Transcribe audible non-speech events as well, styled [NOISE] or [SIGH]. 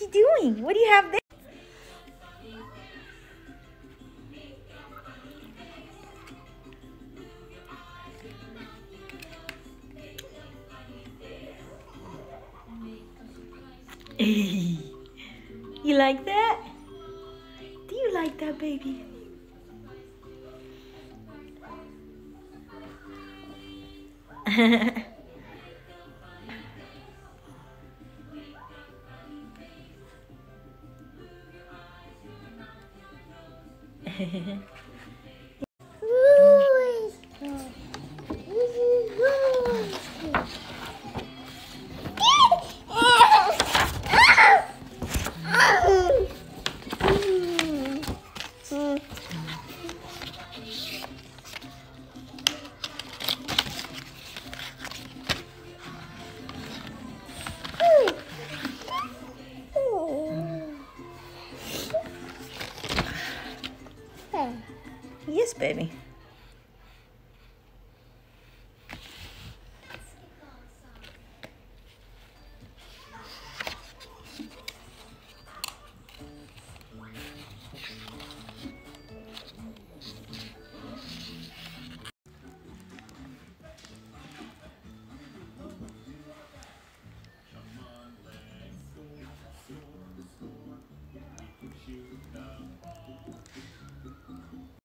you doing? What do you have there? [LAUGHS] you like that? Do you like that, baby? [LAUGHS] 嘿嘿嘿 Yes, baby.